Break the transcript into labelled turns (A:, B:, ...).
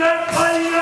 A: baila, baila.